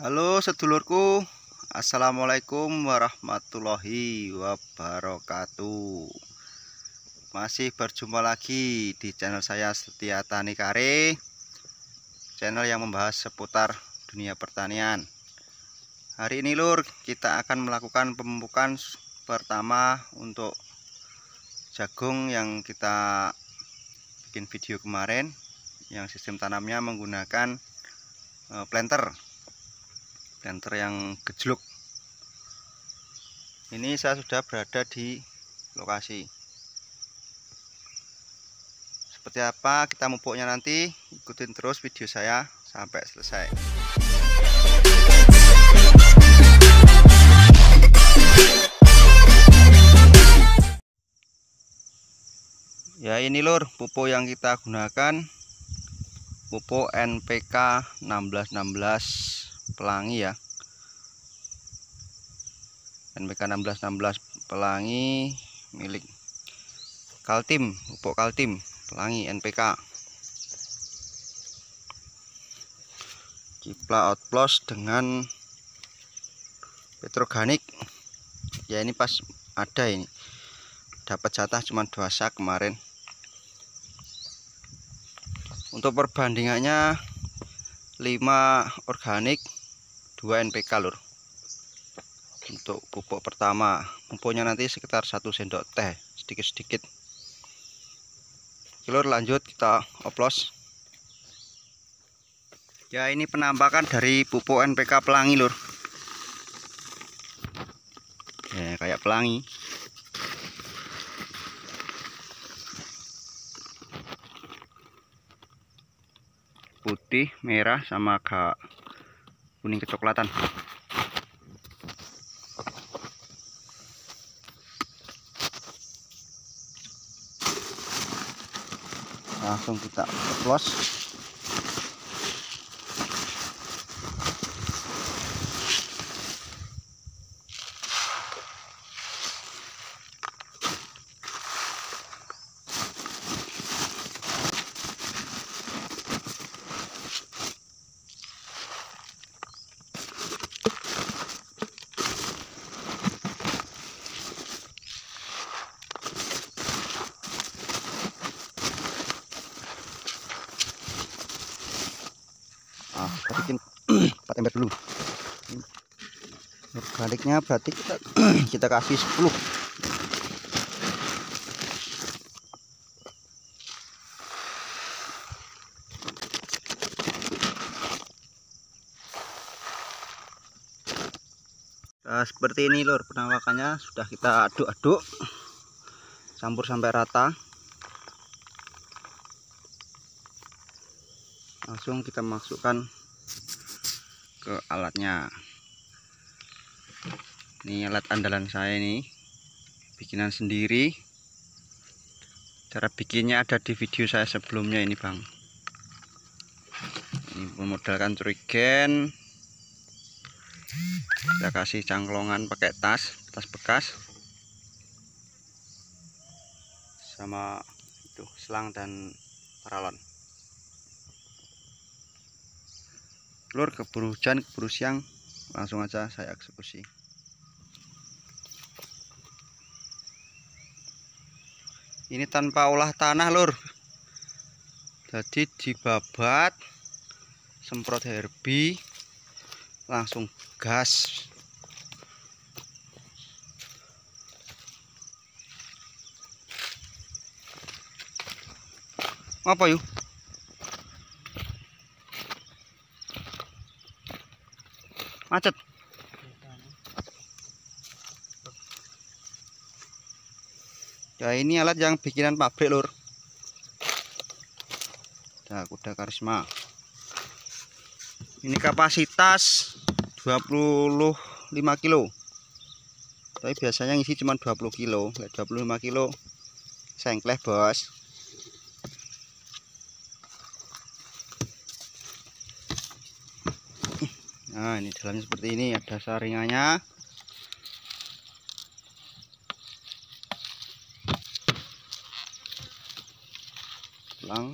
Halo sedulurku Assalamualaikum warahmatullahi wabarakatuh. Masih berjumpa lagi di channel saya Setia Tani Kare Channel yang membahas seputar dunia pertanian. Hari ini lur kita akan melakukan pemupukan pertama untuk jagung yang kita bikin video kemarin Yang sistem tanamnya menggunakan eh, planter planter yang gejluk. Ini saya sudah berada di lokasi. Seperti apa kita mupuknya nanti? Ikutin terus video saya sampai selesai. Ya ini lur pupuk yang kita gunakan. Pupuk NPK 1616 pelangi ya. NPK 1616 pelangi milik Kaltim pupuk Kaltim pelangi NPK Cipla Outplus dengan Petroganik. Ya ini pas ada ini. Dapat jatah cuma dua sak kemarin. Untuk perbandingannya 5 organik 2 NPK lur. Untuk pupuk pertama pupuknya nanti sekitar satu sendok teh sedikit-sedikit. Lur lanjut kita oplos. Ya ini penampakan dari pupuk NPK pelangi lur. Ya kayak pelangi. Putih merah sama agak kuning kecoklatan. Langsung kita close nah kita bikin empat ember dulu. Organiknya berarti kita kita kasih 10 Nah, seperti ini lor penampakannya sudah kita aduk-aduk campur sampai rata langsung kita masukkan ke alatnya. Ini alat andalan saya ini. Bikinan sendiri. Cara bikinnya ada di video saya sebelumnya ini bang. Ini memodalkan curigen kita kasih cangklongan pakai tas tas bekas. Sama itu selang dan paralon lur keburu hujan keburu siang. Langsung aja saya eksekusi. Ini tanpa olah tanah lur. Jadi dibabat semprot herbi langsung gas. Apa yuk macet. Ya ini alat yang bikinan pabrik lur. Nah, kuda karisma. Ini kapasitas 25 kilo. Tapi biasanya ngisi cuma 20 kilo. 25 kilo sengkleh bos nah ini dalamnya seperti ini ada saringannya lang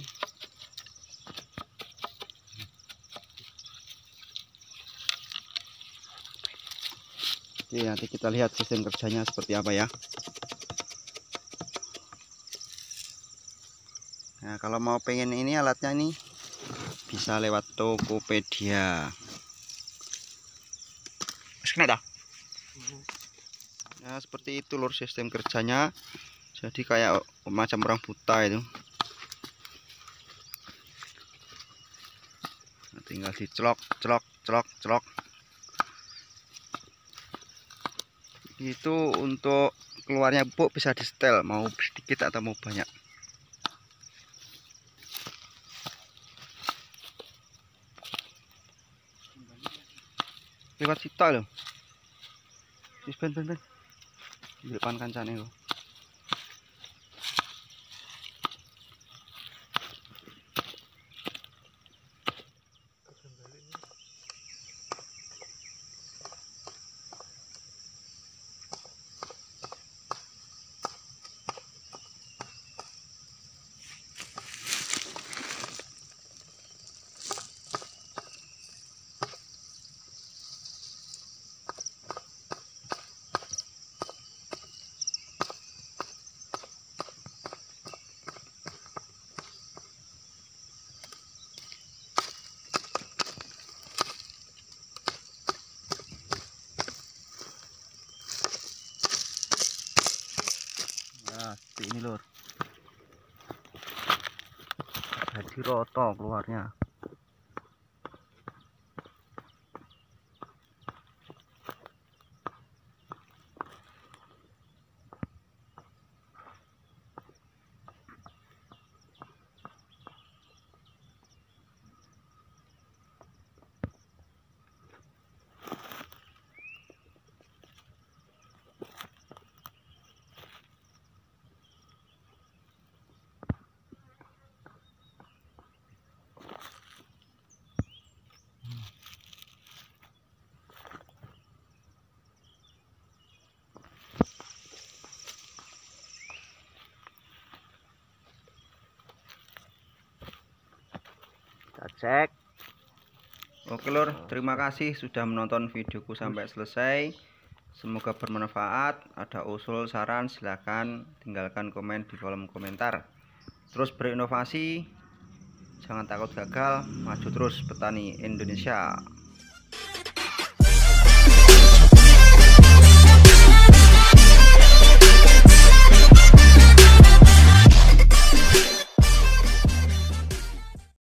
Oke, nanti kita lihat sistem kerjanya seperti apa ya. Nah, kalau mau pengen ini alatnya nih bisa lewat Tokopedia. Dah. Nah, seperti itu lur sistem kerjanya. Jadi kayak macam orang buta itu. Nah, tinggal dicelok, celok, celok, celok. Itu untuk keluarnya pupuk bisa di setel mau sedikit atau mau banyak. Lewat sita loh wis ben ben ben depan kancane loh ก็ตอกลวดเนี่ย cek. Oke lur. Terima kasih sudah menonton videoku sampai selesai. Semoga bermanfaat. Ada usul saran silahkan tinggalkan komen di kolom komentar. Terus berinovasi. Jangan takut gagal. Maju terus petani Indonesia